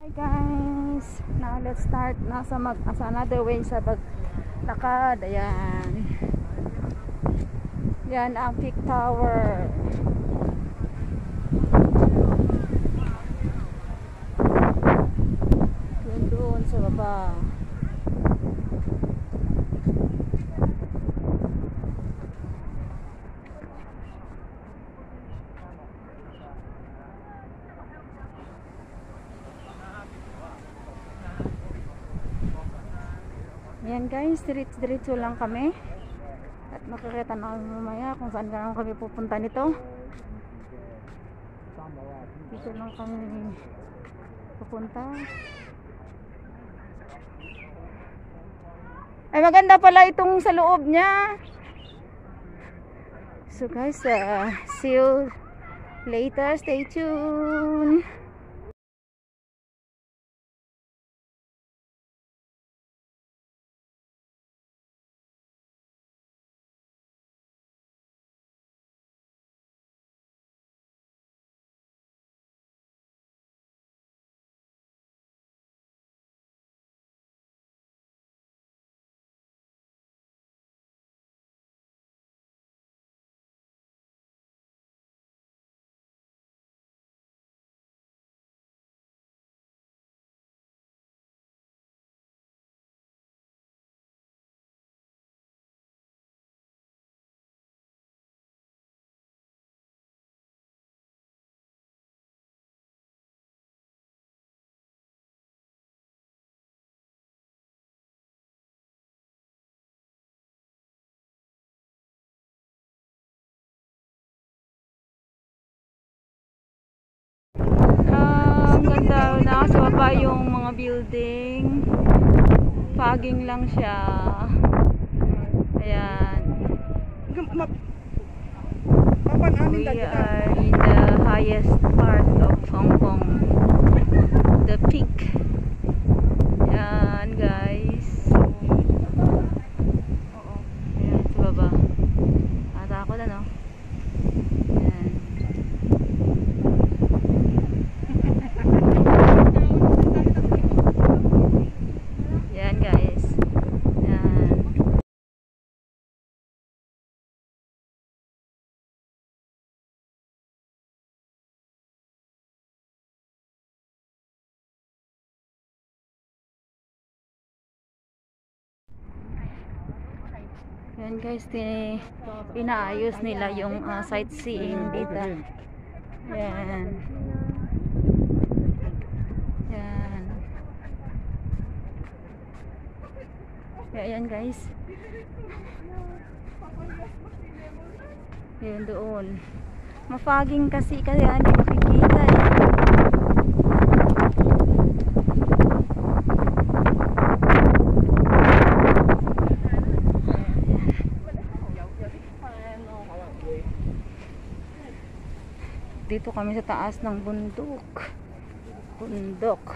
Hi guys! Now let's start nasa mag sa another way sa paglakad. Ayan. Yan ang peak tower. Doon doon sa baba. Ayan guys, diretso-diretso lang kami. At makikita na kami mamaya kung saan lang kami pupunta nito. Dito lang kami pupunta. Ay maganda pala itong sa loob niya. So guys, uh, see you later. Stay tuned. Yung mga building. Fogging lang siya. Ayan. We are in the highest part of Hong Kong. The peak. Ayan, guys. Oo. Ayan, sa baba. Natakot ano? Ayan. Yan guys. Yan. Yan guys, tin pinaayos nila yung ah, sightseeing dito. Yan. Yan. Kaya yan guys. Yan doon. Mafaging kasi kaya hindi makikita eh. Dito kami sa taas ng bundok. Bundok.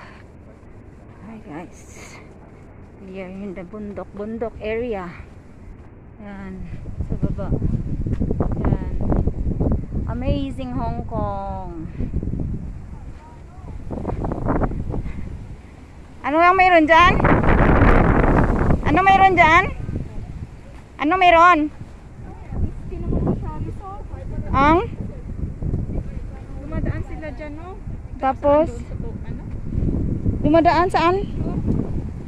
Hi guys. We are in the bundok, bundok area. Yan. Sa baba. Yan. Amazing Hong Kong. Ano yung mayroon dyan? Ano mayroon dyan? Ano mayroon? Ang? Dumadaan sila dyan, no? Tapos? Dumadaan saan?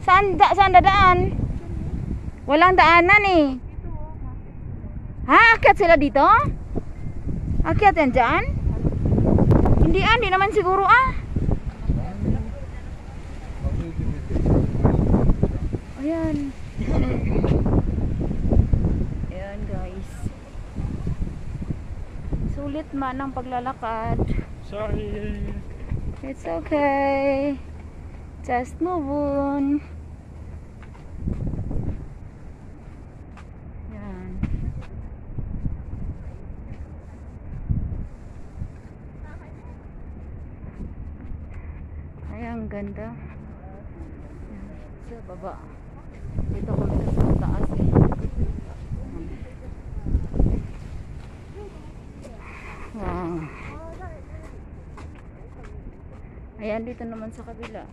Saan, da, saan dadaan? Walang daanan eh. Ha? Akyat sila dito? Akyat yan dyan? Hindi ah, hindi naman siguro ah. Ayan. Ayan guys. Sulit man ang paglalakad. Sorry. It's okay. Just move on. Yan. Ay, ang ganda. Yan. Sa baba. Dito kami sa taas eh. Wow. Ayan, dito naman sa kabila.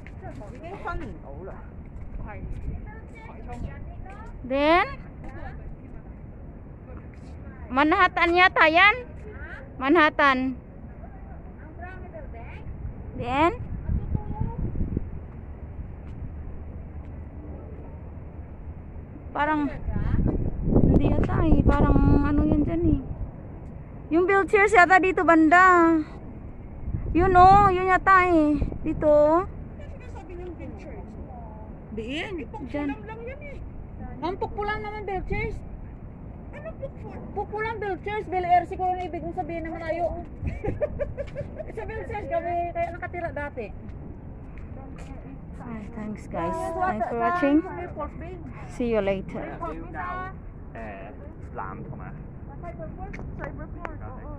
Then, Manhattan yata yan? Manhattan. Then, parang, hindi yata eh. Parang ano yan dyan eh. Yung wheelchairs yata dito banda. Yun oh, yun yata eh. Dito oh. Sabi lang yan eh. Ang pukpulan naman Belchers. Ano pukpul? Pukpulan Belchers. Bel Air siguro na ibig mong sabihin naman ayo. Sa Belchers kami kaya nakatira dati. Ay, thanks guys. Thanks for watching. See you later. Eh, slam ko na. Cyberport? Cyberport, oo.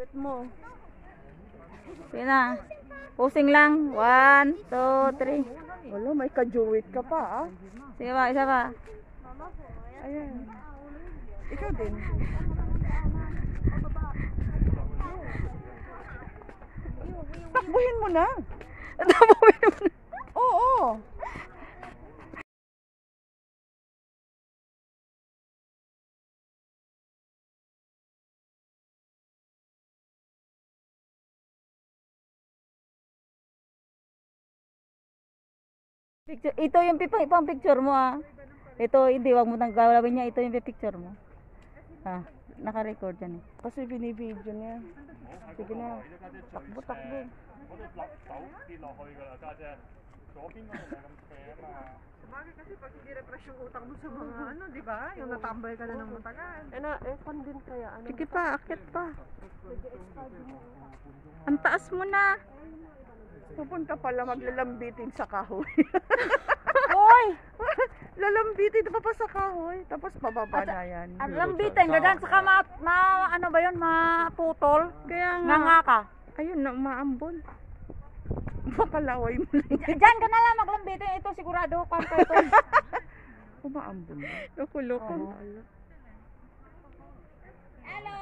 Wait mo. Sige na. Posing lang. One, two, three. Wala, may kajuwit ka pa ah. Sige pa, isa pa. Ayan. Ikaw din. Takbuhin mo na. Tapuin Picture, ito yung pipang ipang picture mo ah. Ito, hindi, wag mo nang gawin niya. Ito yung picture mo. Ah, naka-record yan eh. Kasi binibidyo niya. Sige na. Takbo, takbo. Sabagay kasi pag hindi refresh yung utak mo sa mga ano, di ba? Yung natambay ka na ng matagal. Eh na, eh, pan din kaya. Ano? Sige pa, akit pa. Ang taas mo na. Ayun na. Pupunta pala maglalambitin sa kahoy. Hoy! Lalambitin pa pa sa kahoy. Tapos pababa na yan. Ang lambitin gadan saka ma, ma ano ba 'yun, maputol. Kaya nga. Nga ka. Ayun na, umaambon. Makalaway mo lang. Diyan ka na lang maglambitin ito sigurado ka pa ito. Umaambon na. Loko-loko. Hello.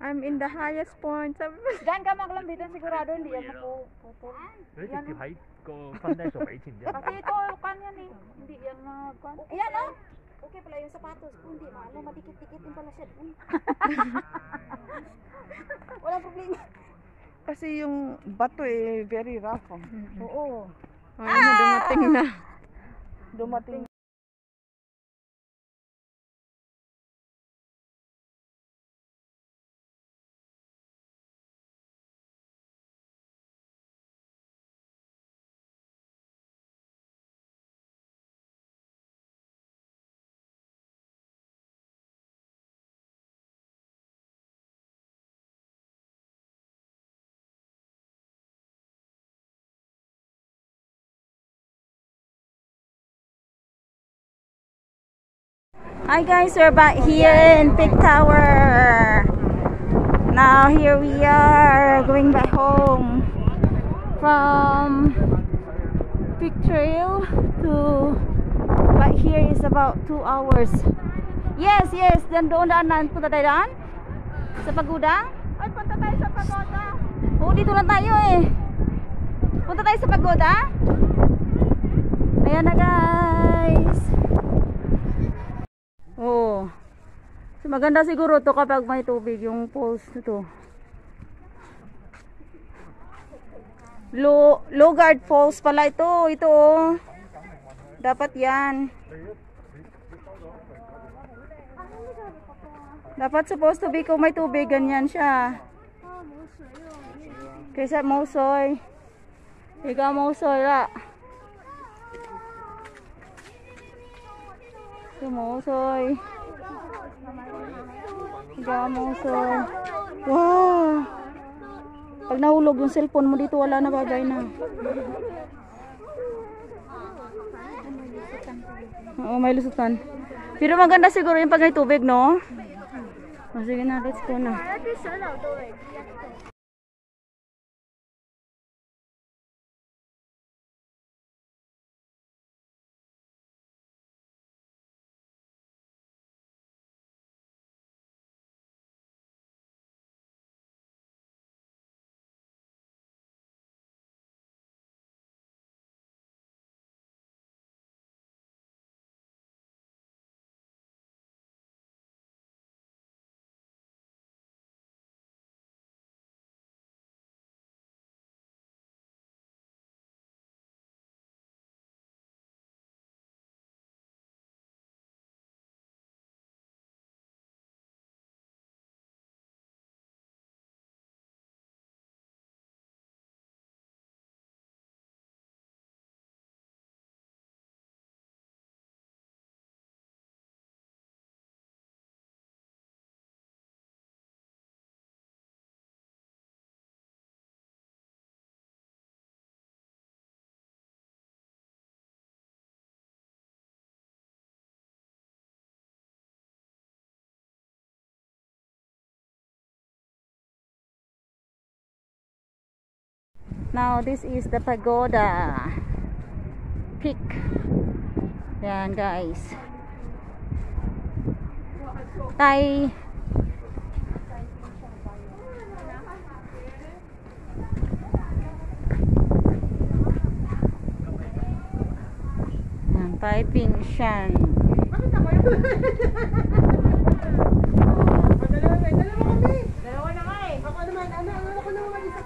I'm in the highest point. Diyan ka maglambitan sigurado hindi yan mapuputol. Pwede si height ko panday sa height hindi. Kasi ito kan yan eh. Hindi yan magkan. Ayan oh. Okay pala yung sapatos. Kung hindi maano madikit-dikit din pala siya. Wala problema. Kasi yung bato eh very rough. Oh. Oo. Ay, ah! dumating na. Dumating Hi guys, we're back here in Big Tower. Now here we are going back home from Big Trail to but here is about two hours. Yes, yes, dan doon daanan punta tayo daan? Sa pagoda? Ay, punta tayo sa pagoda. Oo, dito lang tayo eh. Punta tayo sa pagoda? Ayan na guys. Oo. So, maganda siguro to kapag may tubig yung falls nito. Low, Logard Falls pala ito. Ito oh. Dapat yan. Dapat supposed to be kung may tubig, ganyan siya. Kaysa mosoy. Ikaw mosoy la. Ikaw mosoy. Wow! Pag nahulog yung cellphone mo dito, wala na bagay na. Oo, may lusutan. Pero maganda siguro yung pag tubig, no? O, sige na, let's go na. Now, this is the pagoda peak. Yan, guys. Tay. Yan, Tay Pinshan. Dalawa na nga eh. Ako naman, ano, ano, ako naman isa.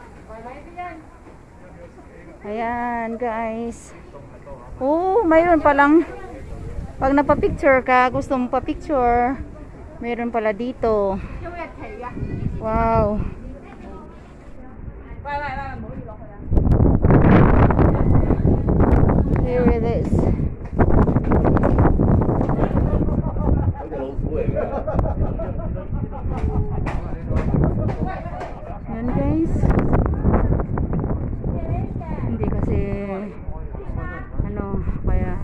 Ayan, guys. Oh, mayroon palang pag napapicture ka, gusto mo pa-picture, mayroon pala dito. Wow. Here it is. Yan guys. Hindi kasi ano kaya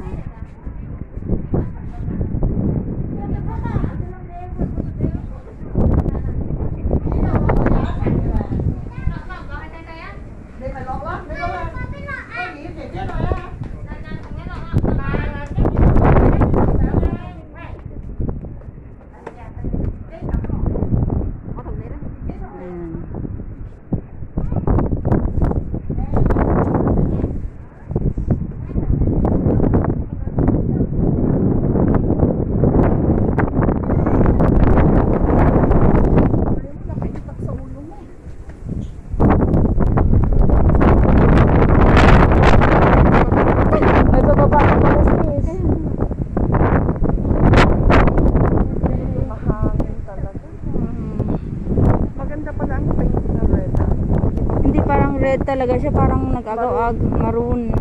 talaga siya parang nag-agaw-ag, maroon.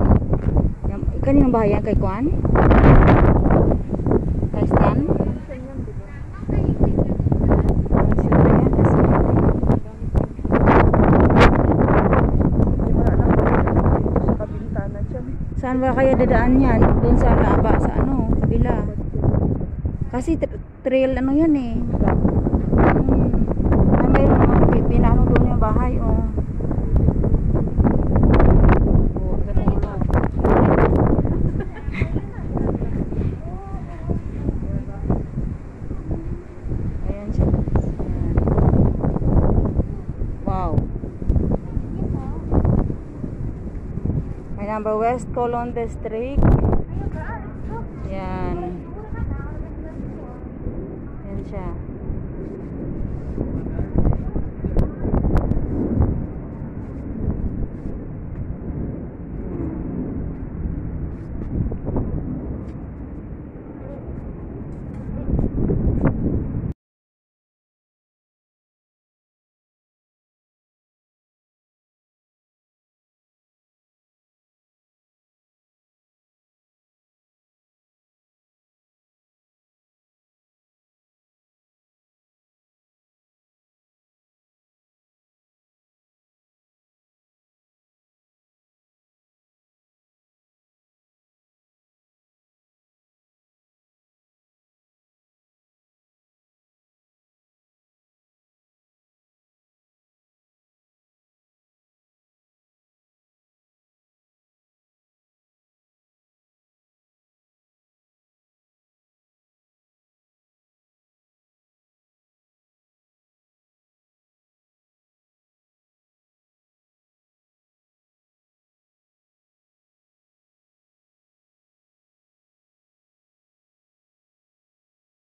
Kaninong bahay yan? Kay Kwan? Kay. Saan ba kaya dadaan yan? Doon sa laba, sa ano, kabila. Kasi tra- trail ano yan eh. Number West Colon District.